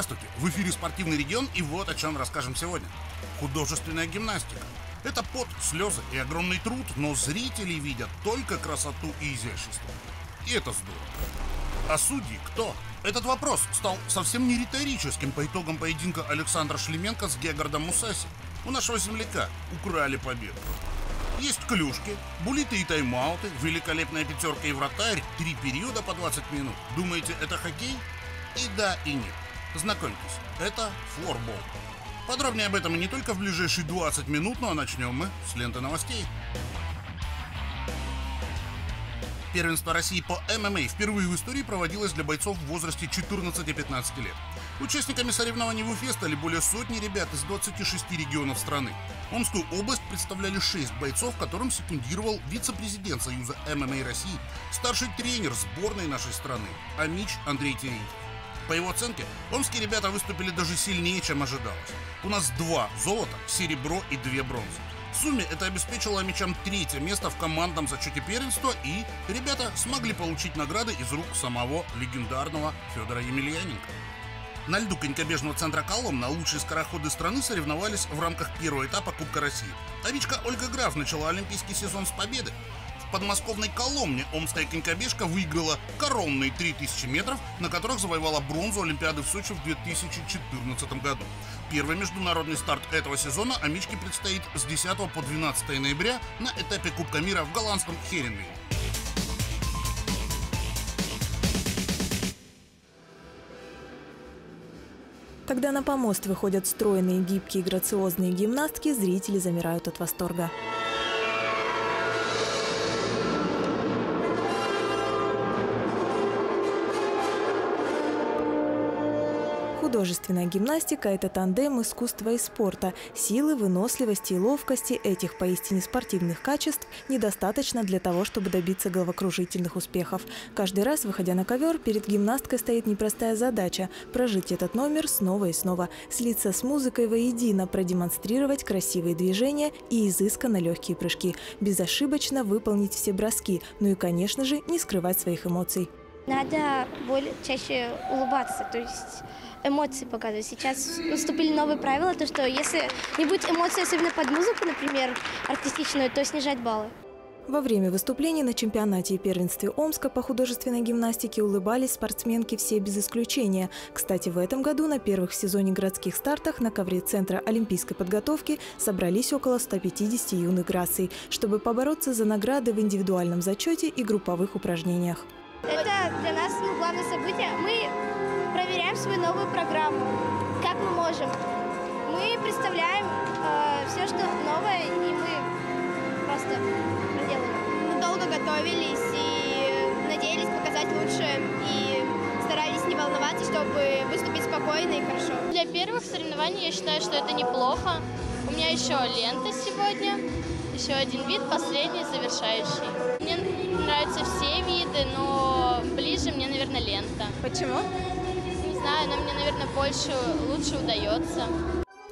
Здравствуйте! В эфире «Спортивный регион» и вот о чем расскажем сегодня. Художественная гимнастика. Это пот, слезы и огромный труд, но зрители видят только красоту и изящество. И это здорово. А судьи кто? Этот вопрос стал совсем не риторическим по итогам поединка Александра Шлеменко с Гегардом Мусаси. У нашего земляка украли победу. Есть клюшки, булиты и тайм-ауты, великолепная пятерка и вратарь, три периода по 20 минут. Думаете, это хоккей? И да, и нет. Знакомьтесь, это флорбол. Подробнее об этом и не только в ближайшие 20 минут, но начнем мы с ленты новостей. Первенство России по ММА впервые в истории проводилось для бойцов в возрасте 14-15 лет. Участниками соревнований в Уфе стали более сотни ребят из 26 регионов страны. Омскую область представляли 6 бойцов, которым секундировал вице-президент Союза ММА России, старший тренер сборной нашей страны Амич Андрей Терентьев. По его оценке, омские ребята выступили даже сильнее, чем ожидалось. У нас два золота, серебро и две бронзы. В сумме это обеспечило мячам третье место в командном зачете первенства, и ребята смогли получить награды из рук самого легендарного Федора Емельяненко. На льду конькобежного центра Коломна лучшие скороходы страны соревновались в рамках первого этапа Кубка России. Овечка Ольга Граф начала олимпийский сезон с победы. Подмосковной Коломне омская конькобежка выиграла коронные 3000 метров, на которых завоевала бронзу Олимпиады в Сочи в 2014 году. Первый международный старт этого сезона Амичке предстоит с 10 по 12 ноября на этапе Кубка мира в голландском Херенвилле. Когда на помост выходят стройные, гибкие, грациозные гимнастки, зрители замирают от восторга. Художественная гимнастика – это тандем искусства и спорта. Силы, выносливости и ловкости этих поистине спортивных качеств недостаточно для того, чтобы добиться головокружительных успехов. Каждый раз, выходя на ковер, перед гимнасткой стоит непростая задача – прожить этот номер снова и снова, слиться с музыкой воедино, продемонстрировать красивые движения и изысканно легкие прыжки, безошибочно выполнить все броски, ну и, конечно же, не скрывать своих эмоций. Надо более чаще улыбаться, то есть эмоции показывать. Сейчас наступили новые правила, то что если не будет эмоций, особенно под музыку, например, артистичную, то снижать баллы. Во время выступлений на чемпионате и первенстве Омска по художественной гимнастике улыбались спортсменки все без исключения. Кстати, в этом году на первых в сезоне городских стартах на ковре Центра олимпийской подготовки собрались около 150 юных граций, чтобы побороться за награды в индивидуальном зачете и групповых упражнениях. Это для нас ну, главное событие. Мы проверяем свою новую программу, как мы можем. Мы представляем э, все, что новое, и мы просто проделаем. Долго готовились и надеялись показать лучше, и старались не волноваться, чтобы выступить спокойно и хорошо. Для первых соревнований я считаю, что это неплохо. У меня еще лента сегодня, еще один вид, последний, завершающий. Мне нравятся все виды, но ближе мне, наверное, лента. Почему? Не знаю, она мне, наверное, больше, лучше удается.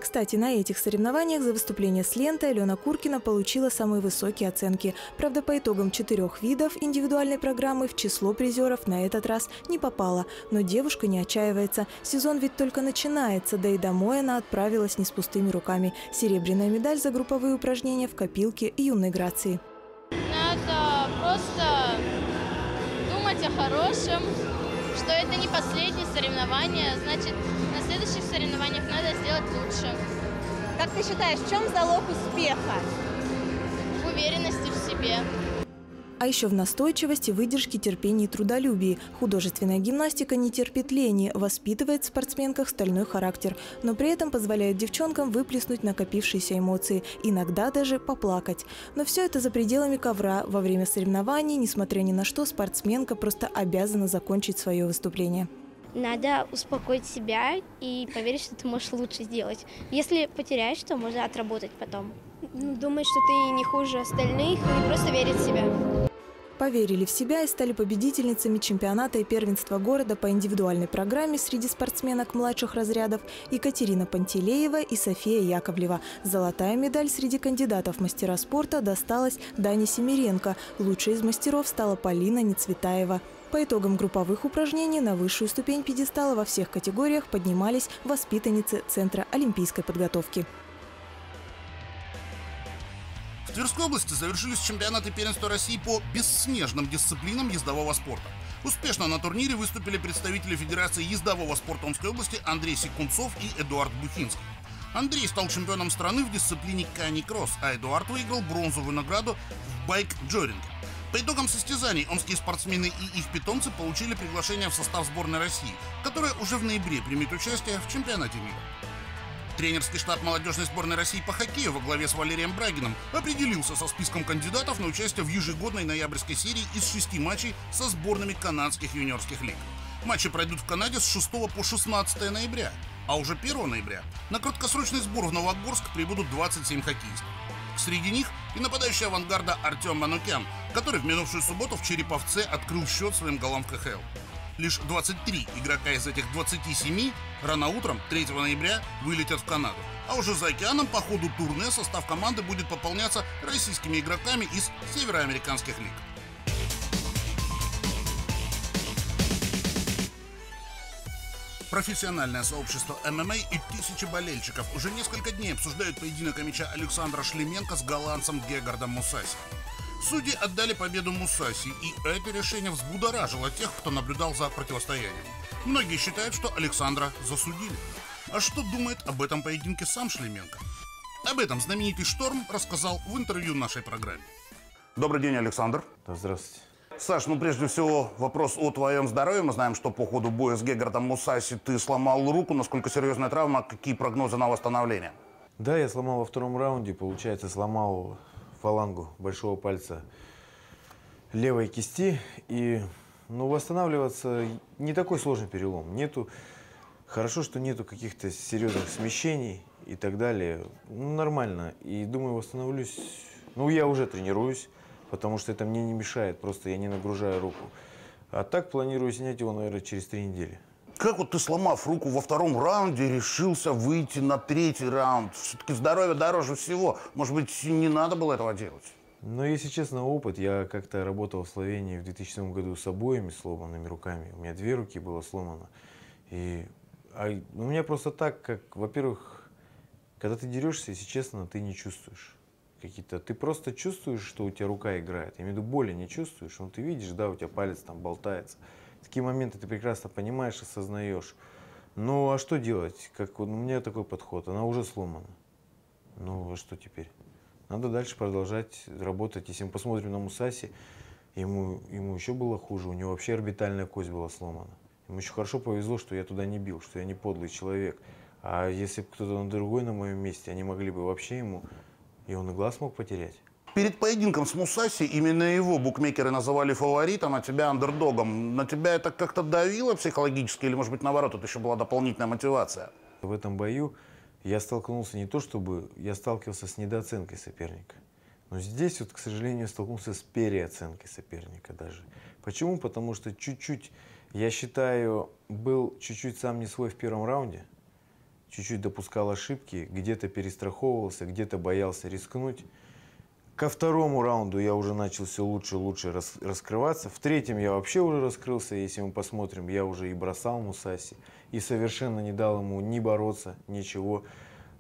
Кстати, на этих соревнованиях за выступление с лентой Алена Куркина получила самые высокие оценки. Правда, по итогам четырех видов индивидуальной программы в число призеров на этот раз не попала. Но девушка не отчаивается. Сезон ведь только начинается, да и домой она отправилась не с пустыми руками. Серебряная медаль за групповые упражнения в копилке юной грации. Надо просто думать о хорошем, что это не последнее соревнование, значит, на следующих соревнованиях надо сделать лучше. Как ты считаешь, в чем залог успеха? В уверенности в себе. А еще в настойчивости, выдержке, терпении и трудолюбии. Художественная гимнастика не терпит лени, воспитывает в спортсменках стальной характер, но при этом позволяет девчонкам выплеснуть накопившиеся эмоции, иногда даже поплакать. Но все это за пределами ковра. Во время соревнований, несмотря ни на что, спортсменка просто обязана закончить свое выступление. Надо успокоить себя и поверить, что ты можешь лучше сделать. Если потеряешь, то можно отработать потом. Ну, Думать, что ты не хуже остальных и просто верить в себя. Поверили в себя и стали победительницами чемпионата и первенства города по индивидуальной программе среди спортсменок младших разрядов Екатерина Пантелеева и София Яковлева. Золотая медаль среди кандидатов в мастера спорта досталась Дане Семиренко. Лучшей из мастеров стала Полина Нецветаева. По итогам групповых упражнений на высшую ступень пьедестала во всех категориях поднимались воспитанницы Центра олимпийской подготовки. В Тверской области завершились чемпионаты первенства России по бесснежным дисциплинам ездового спорта. Успешно на турнире выступили представители Федерации ездового спорта Омской области Андрей Секунцов и Эдуард Бухинский. Андрей стал чемпионом страны в дисциплине кани-кросс, а Эдуард выиграл бронзовую награду в байк-джоринге. По итогам состязаний омские спортсмены и их питомцы получили приглашение в состав сборной России, которая уже в ноябре примет участие в чемпионате мира. Тренерский штаб молодежной сборной России по хоккею во главе с Валерием Брагиным определился со списком кандидатов на участие в ежегодной ноябрьской серии из шести матчей со сборными канадских юниорских лиг. Матчи пройдут в Канаде с 6 по 16 ноября, а уже 1 ноября на краткосрочный сбор в Новогорск прибудут 27 хоккеистов. Среди них и нападающий авангарда Артем Манукян, который в минувшую субботу в Череповце открыл счет своим голам в КХЛ. Лишь 23 игрока из этих 27 рано утром 3 ноября вылетят в Канаду. А уже за океаном по ходу турне состав команды будет пополняться российскими игроками из североамериканских лиг. Профессиональное сообщество ММА и тысячи болельщиков уже несколько дней обсуждают поединок мяча Александра Шлеменко с голландцем Гегардом Мусаси. Судьи отдали победу Мусаси, и это решение взбудоражило тех, кто наблюдал за противостоянием. Многие считают, что Александра засудили. А что думает об этом поединке сам Шлеменко? Об этом знаменитый Шторм рассказал в интервью нашей программе. Добрый день, Александр. Да, здравствуйте. Саш, ну прежде всего вопрос о твоем здоровье. Мы знаем, что по ходу боя с Гегардом Мусаси ты сломал руку. Насколько серьезная травма? Какие прогнозы на восстановление? Да, я сломал во втором раунде. Получается, сломал фалангу большого пальца левой кисти. И ну, восстанавливаться не такой сложный перелом. Нету, хорошо, что нету каких-то серьезных смещений и так далее. Ну, нормально. И думаю, восстановлюсь. Ну, я уже тренируюсь потому что это мне не мешает, просто я не нагружаю руку. А так планирую снять его, наверное, через три недели. Как вот ты, сломав руку во втором раунде, решился выйти на третий раунд? Все-таки здоровье дороже всего. Может быть, не надо было этого делать? Но, если честно, опыт. Я как-то работал в Словении в 2007 году с обоими сломанными руками. У меня две руки было сломано. И а у меня просто так, как, во-первых, когда ты дерешься, если честно, ты не чувствуешь какие-то, ты просто чувствуешь, что у тебя рука играет. Я имею в виду боли не чувствуешь, но ты видишь, да, у тебя палец там болтается. такие моменты ты прекрасно понимаешь, осознаешь. Ну, а что делать? Как, у меня такой подход, она уже сломана. Ну, а что теперь? Надо дальше продолжать работать. Если мы посмотрим на Мусаси, ему, ему еще было хуже, у него вообще орбитальная кость была сломана. Ему еще хорошо повезло, что я туда не бил, что я не подлый человек. А если бы кто-то другой на моем месте, они могли бы вообще ему и он и глаз мог потерять. Перед поединком с Мусаси именно его букмекеры называли фаворитом, а тебя андердогом. На тебя это как-то давило психологически или, может быть, наоборот, это еще была дополнительная мотивация? В этом бою я столкнулся не то чтобы, я сталкивался с недооценкой соперника. Но здесь вот, к сожалению, столкнулся с переоценкой соперника даже. Почему? Потому что чуть-чуть, я считаю, был чуть-чуть сам не свой в первом раунде чуть-чуть допускал ошибки, где-то перестраховывался, где-то боялся рискнуть. Ко второму раунду я уже начал все лучше и лучше рас, раскрываться. В третьем я вообще уже раскрылся, если мы посмотрим, я уже и бросал Мусаси, и совершенно не дал ему ни бороться, ничего.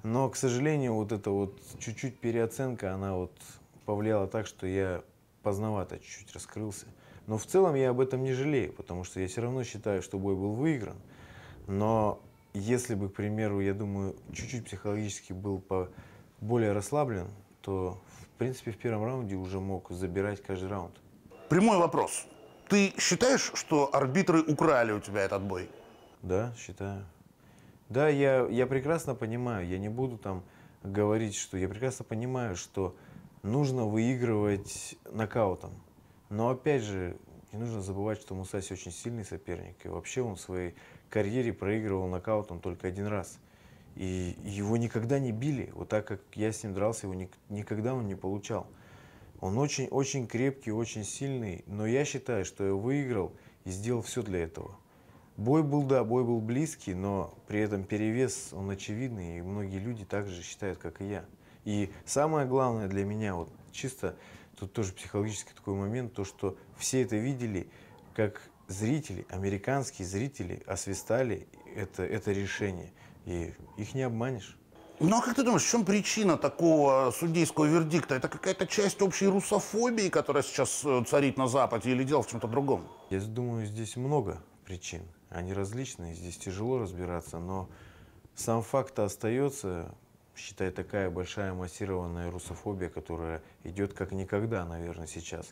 Но, к сожалению, вот эта вот чуть-чуть переоценка, она вот повлияла так, что я поздновато чуть-чуть раскрылся. Но в целом я об этом не жалею, потому что я все равно считаю, что бой был выигран. Но если бы, к примеру, я думаю, чуть-чуть психологически был по более расслаблен, то, в принципе, в первом раунде уже мог забирать каждый раунд. Прямой вопрос. Ты считаешь, что арбитры украли у тебя этот бой? Да, считаю. Да, я, я прекрасно понимаю, я не буду там говорить, что я прекрасно понимаю, что нужно выигрывать нокаутом. Но опять же, не нужно забывать, что Мусаси очень сильный соперник. И вообще он в своей карьере проигрывал нокаутом только один раз. И его никогда не били. Вот так как я с ним дрался, его никогда он не получал. Он очень-очень крепкий, очень сильный. Но я считаю, что я выиграл и сделал все для этого. Бой был, да, бой был близкий, но при этом перевес, он очевидный. И многие люди также считают, как и я. И самое главное для меня, вот чисто Тут тоже психологический такой момент, то, что все это видели, как зрители, американские зрители освистали это, это решение. И их не обманешь. Ну а как ты думаешь, в чем причина такого судейского вердикта? Это какая-то часть общей русофобии, которая сейчас э, царит на Западе, или дело в чем-то другом? Я думаю, здесь много причин. Они различные, здесь тяжело разбираться, но сам факт остается, считай, такая большая массированная русофобия, которая идет как никогда, наверное, сейчас,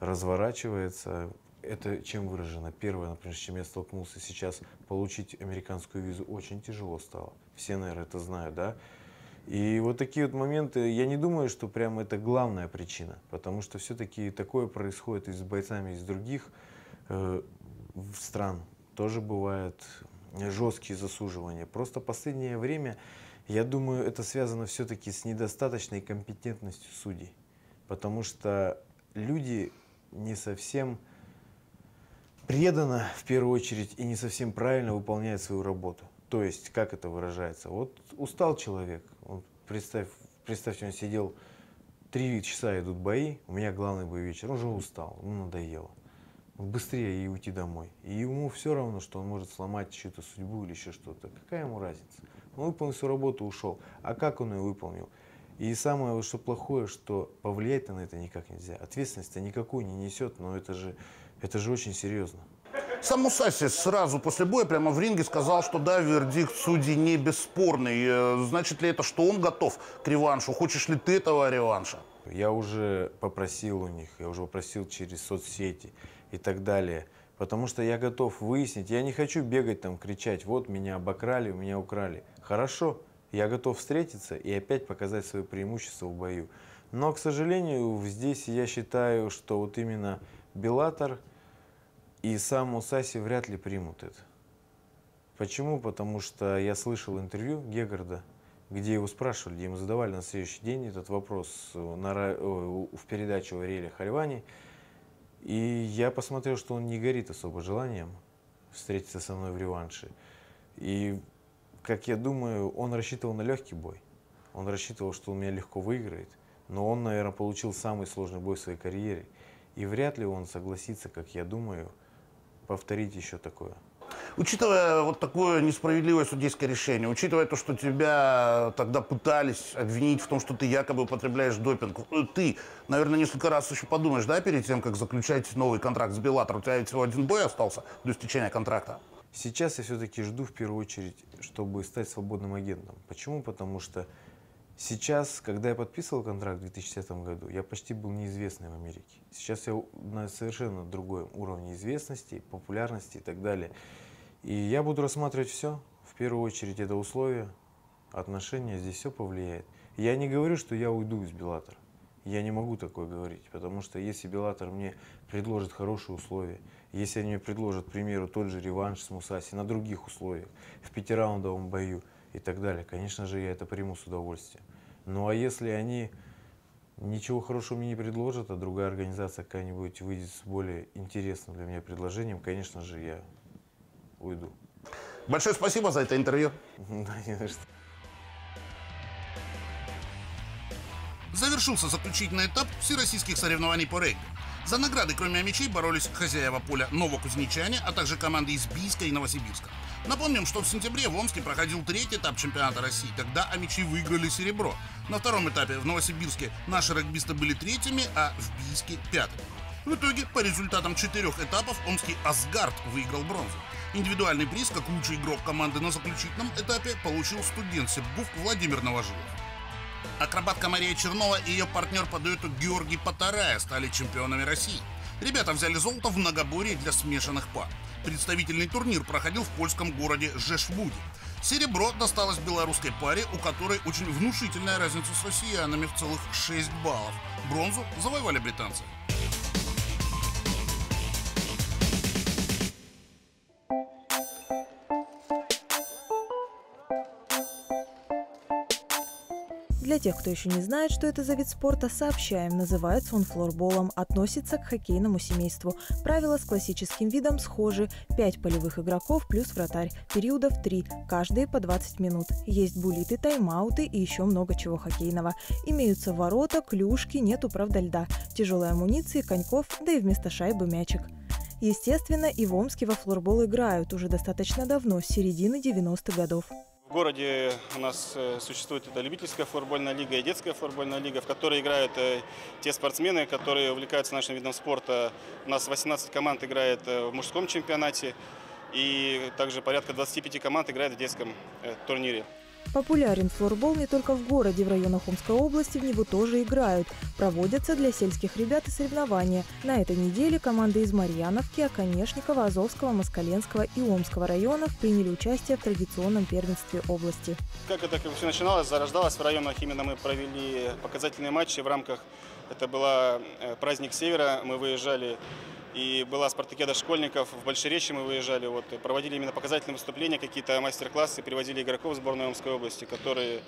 разворачивается. Это чем выражено? Первое, например, с чем я столкнулся сейчас, получить американскую визу очень тяжело стало. Все, наверное, это знают, да? И вот такие вот моменты, я не думаю, что прямо это главная причина, потому что все-таки такое происходит и с бойцами из других э, стран. Тоже бывают жесткие засуживания. Просто последнее время, я думаю, это связано все-таки с недостаточной компетентностью судей. Потому что люди не совсем преданно, в первую очередь, и не совсем правильно выполняют свою работу. То есть, как это выражается? Вот устал человек, он, представь, представьте, он сидел, три часа идут бои, у меня главный бой вечер, он уже устал, ему надоело. Быстрее и уйти домой. И ему все равно, что он может сломать чью-то судьбу или еще что-то. Какая ему разница? Он выполнил свою работу, ушел. А как он ее выполнил? И самое, что плохое, что повлиять на это никак нельзя. Ответственности никакой не несет, но это же, это же очень серьезно. Сам Мусаси сразу после боя прямо в ринге сказал, что да, вердикт судей не бесспорный. Э, значит ли это, что он готов к реваншу? Хочешь ли ты этого реванша? Я уже попросил у них, я уже попросил через соцсети и так далее. Потому что я готов выяснить, я не хочу бегать там, кричать, вот меня обокрали, меня украли. Хорошо, я готов встретиться и опять показать свое преимущество в бою. Но, к сожалению, здесь я считаю, что вот именно Белатор – и сам Мусаси вряд ли примут это. Почему? Потому что я слышал интервью Гегарда, где его спрашивали, где ему задавали на следующий день этот вопрос на, в передаче Ариэля Хальвани. И я посмотрел, что он не горит особо желанием встретиться со мной в реванше. И, как я думаю, он рассчитывал на легкий бой. Он рассчитывал, что он меня легко выиграет. Но он, наверное, получил самый сложный бой в своей карьере. И вряд ли он согласится, как я думаю, повторить еще такое. Учитывая вот такое несправедливое судейское решение, учитывая то, что тебя тогда пытались обвинить в том, что ты якобы употребляешь допинг, ты, наверное, несколько раз еще подумаешь, да, перед тем, как заключать новый контракт с Беллатор? У тебя ведь всего один бой остался до истечения контракта. Сейчас я все-таки жду в первую очередь, чтобы стать свободным агентом. Почему? Потому что Сейчас, когда я подписывал контракт в 2010 году, я почти был неизвестный в Америке. Сейчас я на совершенно другом уровне известности, популярности и так далее. И я буду рассматривать все. В первую очередь это условия, отношения, здесь все повлияет. Я не говорю, что я уйду из Беллатора. Я не могу такое говорить, потому что если Беллатор мне предложит хорошие условия, если они мне предложат, к примеру, тот же реванш с Мусаси на других условиях, в пятираундовом бою и так далее, конечно же, я это приму с удовольствием. Ну а если они ничего хорошего мне не предложат, а другая организация какая-нибудь выйдет с более интересным для меня предложением, конечно же, я уйду. Большое спасибо за это интервью. Да, не за что. Завершился заключительный этап всероссийских соревнований по регби. За награды, кроме мячей, боролись хозяева поля новокузнечане, а также команды из Бийска и Новосибирска. Напомним, что в сентябре в Омске проходил третий этап чемпионата России. Тогда амичи выиграли серебро. На втором этапе в Новосибирске наши регбисты были третьими, а в Бийске пятыми. В итоге, по результатам четырех этапов, омский Асгард выиграл бронзу. Индивидуальный приз, как лучший игрок команды на заключительном этапе, получил студент Сибгуф Владимир Новожилов. Акробатка Мария Чернова и ее партнер по дуэту Георгий Потарая стали чемпионами России. Ребята взяли золото в многоборье для смешанных пар. Представительный турнир проходил в польском городе Жешвуде. Серебро досталось белорусской паре, у которой очень внушительная разница с россиянами в целых 6 баллов. Бронзу завоевали британцы. Для тех, кто еще не знает, что это за вид спорта, сообщаем. Называется он флорболом, относится к хоккейному семейству. Правила с классическим видом схожи. 5 полевых игроков плюс вратарь. Периодов 3, каждые по 20 минут. Есть булиты, тайм-ауты и еще много чего хоккейного. Имеются ворота, клюшки, нету, правда, льда. Тяжелой амуниции, коньков, да и вместо шайбы мячик. Естественно, и в Омске во флорбол играют уже достаточно давно, с середины 90-х годов. В городе у нас э, существует это любительская флорбольная лига и детская флорбольная лига, в которой играют э, те спортсмены, которые увлекаются нашим видом спорта. У нас 18 команд играет э, в мужском чемпионате и также порядка 25 команд играет в детском турнире. Популярен флорбол не только в городе, в районах Омской области в него тоже играют. Проводятся для сельских ребят и соревнования. На этой неделе команды из Марьяновки, Оконешникова, Азовского, Москаленского и Омского районов приняли участие в традиционном первенстве области. Как это все начиналось, зарождалось в районах. Именно мы провели показательные матчи в рамках, это была э, праздник Севера, мы выезжали и была спартакиада школьников. В Большеречи мы выезжали, вот, проводили именно показательные выступления, какие-то мастер-классы, приводили игроков сборной Омской области, которые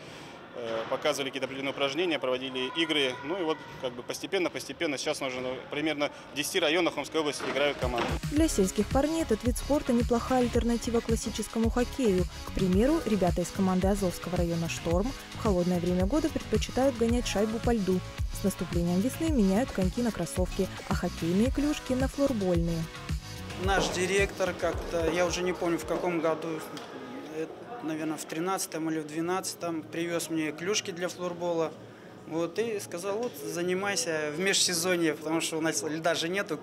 показывали какие-то определенные упражнения, проводили игры. Ну и вот как бы постепенно-постепенно сейчас уже ну, примерно в 10 районах Омской области играют команды. Для сельских парней этот вид спорта неплохая альтернатива классическому хоккею. К примеру, ребята из команды Азовского района «Шторм» в холодное время года предпочитают гонять шайбу по льду. С наступлением весны меняют коньки на кроссовки, а хоккейные клюшки на флорбольные. Наш директор как-то, я уже не помню в каком году, наверное, в 13 или в 12 привез мне клюшки для флорбола. Вот, и сказал, вот, занимайся в межсезонье, потому что у нас льда же нету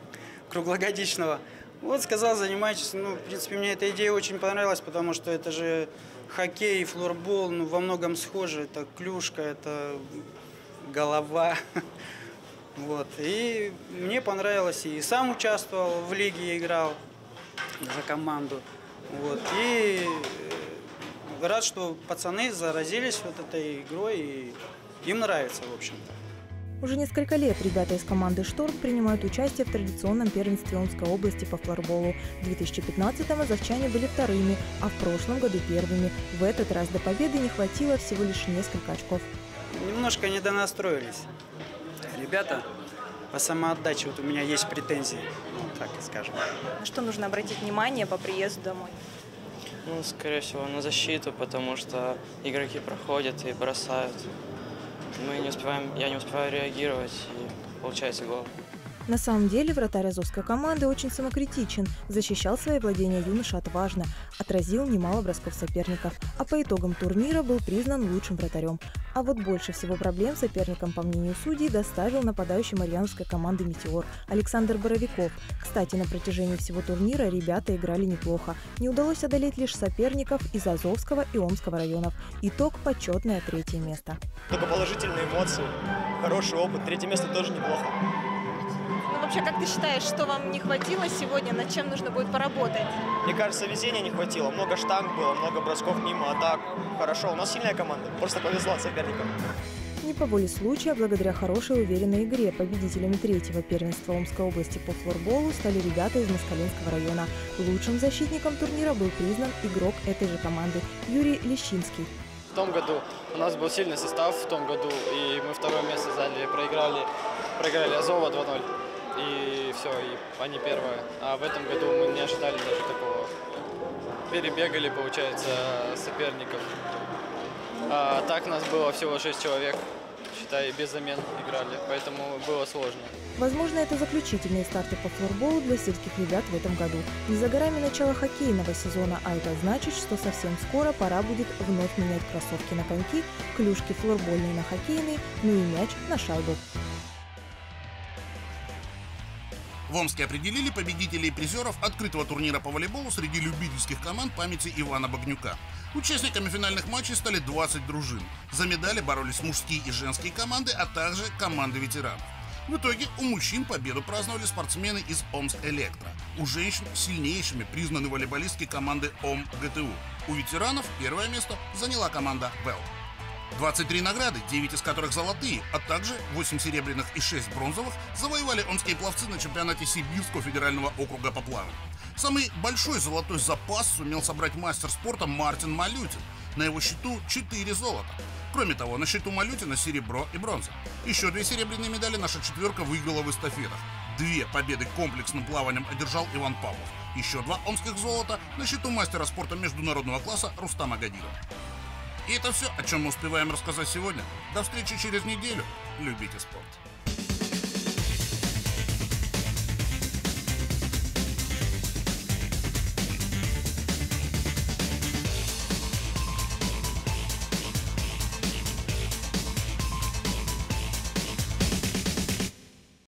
круглогодичного. Вот, сказал, занимайтесь. Ну, в принципе, мне эта идея очень понравилась, потому что это же хоккей, флорбол, ну, во многом схоже. Это клюшка, это голова. Вот. И мне понравилось. И сам участвовал в лиге, играл за команду. Вот. И рад, что пацаны заразились вот этой игрой, и им нравится, в общем-то. Уже несколько лет ребята из команды «Шторм» принимают участие в традиционном первенстве Омской области по флорболу. В 2015-м азовчане были вторыми, а в прошлом году первыми. В этот раз до победы не хватило всего лишь несколько очков немножко недонастроились. Ребята, по самоотдаче вот у меня есть претензии, ну, так скажем. На что нужно обратить внимание по приезду домой? Ну, скорее всего, на защиту, потому что игроки проходят и бросают. Мы не успеваем, я не успеваю реагировать, и получается гол. На самом деле вратарь азовской команды очень самокритичен, защищал свои владения юноша отважно, отразил немало бросков соперников, а по итогам турнира был признан лучшим вратарем. А вот больше всего проблем соперникам, по мнению судей, доставил нападающий марьяновской команды «Метеор» Александр Боровиков. Кстати, на протяжении всего турнира ребята играли неплохо. Не удалось одолеть лишь соперников из Азовского и Омского районов. Итог – почетное третье место. Только положительные эмоции, хороший опыт. Третье место тоже неплохо вообще, как ты считаешь, что вам не хватило сегодня, над чем нужно будет поработать? Мне кажется, везения не хватило. Много штанг было, много бросков мимо, а так хорошо. У нас сильная команда, просто повезло соперникам. Не по воле случая, благодаря хорошей уверенной игре, победителями третьего первенства Омской области по флорболу стали ребята из Москаленского района. Лучшим защитником турнира был признан игрок этой же команды Юрий Лещинский. В том году у нас был сильный состав в том году, и мы второе место заняли, проиграли, проиграли Азова 2-0 и все, и они первые. А в этом году мы не ожидали даже такого. Перебегали, получается, соперников. А так нас было всего 6 человек, считай, без замен играли, поэтому было сложно. Возможно, это заключительные старты по флорболу для сельских ребят в этом году. Не за горами начало хоккейного сезона, а это значит, что совсем скоро пора будет вновь менять кроссовки на коньки, клюшки флорбольные на хоккейные, ну и мяч на шайбу. В Омске определили победителей и призеров открытого турнира по волейболу среди любительских команд памяти Ивана Багнюка. Участниками финальных матчей стали 20 дружин. За медали боролись мужские и женские команды, а также команды ветеранов. В итоге у мужчин победу праздновали спортсмены из Омск Электро. У женщин сильнейшими признаны волейболистки команды Ом ГТУ. У ветеранов первое место заняла команда Белл. 23 награды, 9 из которых золотые, а также 8 серебряных и 6 бронзовых завоевали омские пловцы на чемпионате Сибирского федерального округа по плаванию. Самый большой золотой запас сумел собрать мастер спорта Мартин Малютин. На его счету 4 золота. Кроме того, на счету Малютина серебро и бронза. Еще две серебряные медали наша четверка выиграла в эстафетах. Две победы комплексным плаванием одержал Иван Павлов. Еще два омских золота на счету мастера спорта международного класса Рустама Гадирова. И это все, о чем мы успеваем рассказать сегодня. До встречи через неделю. Любите спорт.